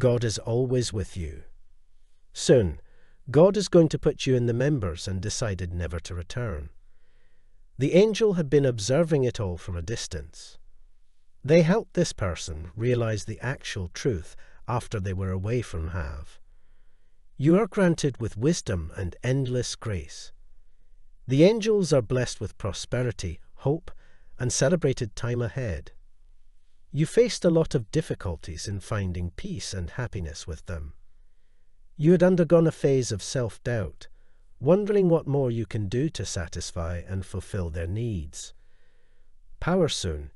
God is always with you. Soon, God is going to put you in the members and decided never to return. The angel had been observing it all from a distance. They helped this person realize the actual truth after they were away from Hav. You are granted with wisdom and endless grace. The angels are blessed with prosperity, hope, and celebrated time ahead. You faced a lot of difficulties in finding peace and happiness with them. You had undergone a phase of self-doubt, wondering what more you can do to satisfy and fulfill their needs. Power soon,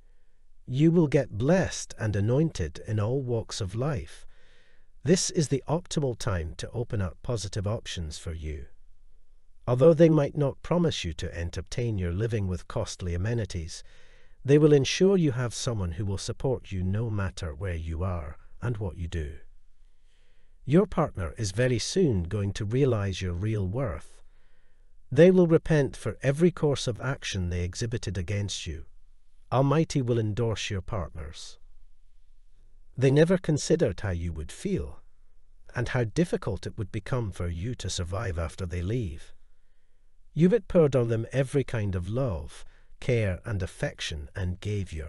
you will get blessed and anointed in all walks of life. This is the optimal time to open up positive options for you. Although they might not promise you to entertain your living with costly amenities, they will ensure you have someone who will support you no matter where you are and what you do. Your partner is very soon going to realize your real worth. They will repent for every course of action they exhibited against you Almighty will endorse your partners. They never considered how you would feel, and how difficult it would become for you to survive after they leave. You had poured on them every kind of love, care, and affection, and gave you.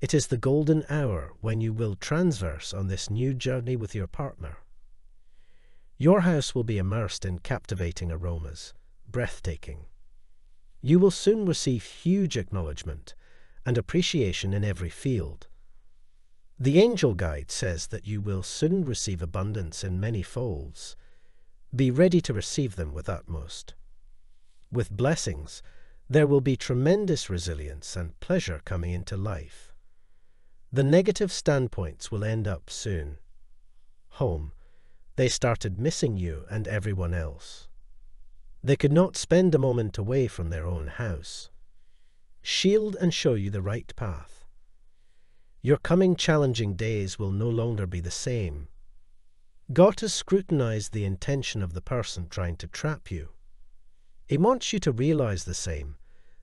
It is the golden hour when you will transverse on this new journey with your partner. Your house will be immersed in captivating aromas, breathtaking, you will soon receive huge acknowledgement and appreciation in every field. The angel guide says that you will soon receive abundance in many folds. Be ready to receive them with utmost. With blessings, there will be tremendous resilience and pleasure coming into life. The negative standpoints will end up soon. Home, they started missing you and everyone else. They could not spend a moment away from their own house. Shield and show you the right path. Your coming challenging days will no longer be the same. God has scrutinized the intention of the person trying to trap you. He wants you to realize the same.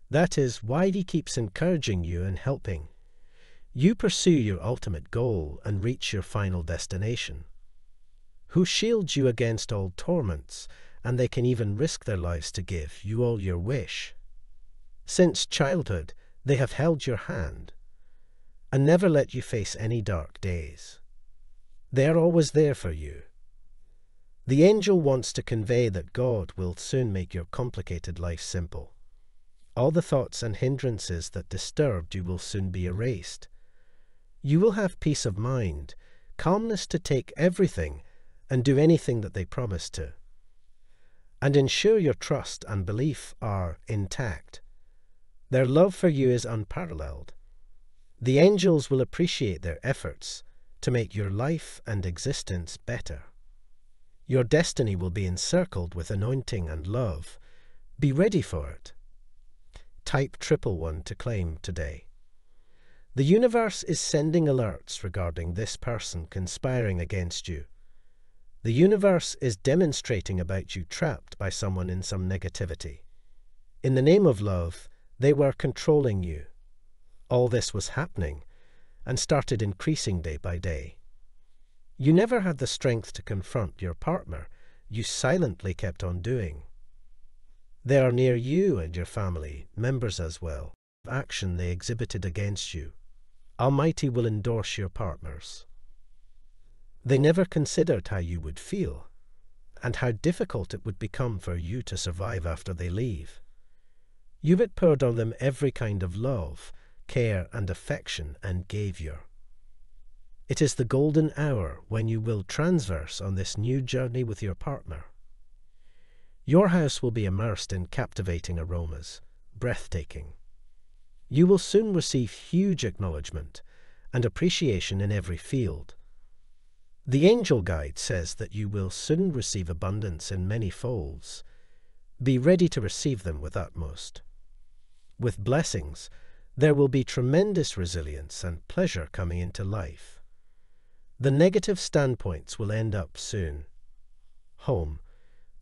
That is why he keeps encouraging you and helping. You pursue your ultimate goal and reach your final destination. Who shields you against all torments and they can even risk their lives to give you all your wish. Since childhood, they have held your hand and never let you face any dark days. They are always there for you. The angel wants to convey that God will soon make your complicated life simple. All the thoughts and hindrances that disturbed you will soon be erased. You will have peace of mind, calmness to take everything and do anything that they promise to and ensure your trust and belief are intact. Their love for you is unparalleled. The angels will appreciate their efforts to make your life and existence better. Your destiny will be encircled with anointing and love. Be ready for it. Type triple one to claim today. The universe is sending alerts regarding this person conspiring against you. The universe is demonstrating about you trapped by someone in some negativity. In the name of love, they were controlling you. All this was happening and started increasing day by day. You never had the strength to confront your partner. You silently kept on doing. They are near you and your family, members as well. Action they exhibited against you. Almighty will endorse your partners. They never considered how you would feel, and how difficult it would become for you to survive after they leave. You had poured on them every kind of love, care, and affection, and gave you. It is the golden hour when you will transverse on this new journey with your partner. Your house will be immersed in captivating aromas, breathtaking. You will soon receive huge acknowledgement and appreciation in every field the angel guide says that you will soon receive abundance in many folds. Be ready to receive them with utmost. With blessings, there will be tremendous resilience and pleasure coming into life. The negative standpoints will end up soon. Home,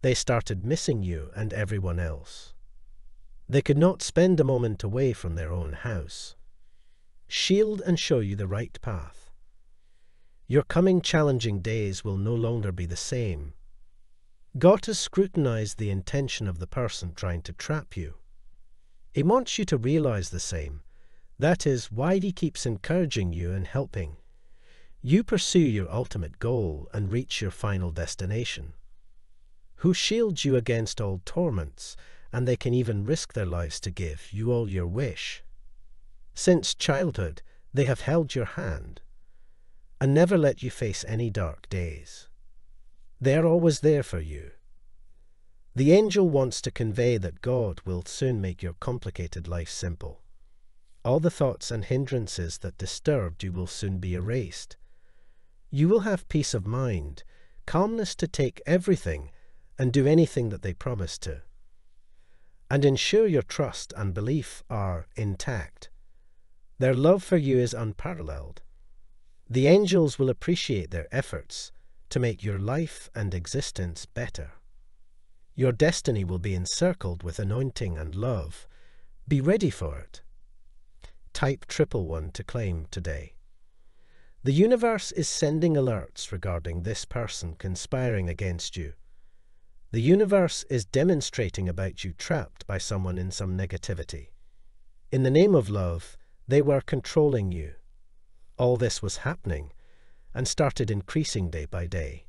they started missing you and everyone else. They could not spend a moment away from their own house. Shield and show you the right path. Your coming challenging days will no longer be the same. God has scrutinized the intention of the person trying to trap you. He wants you to realize the same. That is why he keeps encouraging you and helping. You pursue your ultimate goal and reach your final destination. Who shields you against all torments, and they can even risk their lives to give you all your wish. Since childhood, they have held your hand and never let you face any dark days. They are always there for you. The angel wants to convey that God will soon make your complicated life simple. All the thoughts and hindrances that disturbed you will soon be erased. You will have peace of mind, calmness to take everything and do anything that they promise to. And ensure your trust and belief are intact. Their love for you is unparalleled. The angels will appreciate their efforts to make your life and existence better. Your destiny will be encircled with anointing and love. Be ready for it. Type triple one to claim today. The universe is sending alerts regarding this person conspiring against you. The universe is demonstrating about you trapped by someone in some negativity. In the name of love, they were controlling you. All this was happening and started increasing day by day.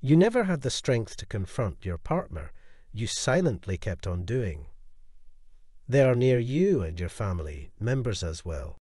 You never had the strength to confront your partner. You silently kept on doing. They are near you and your family, members as well.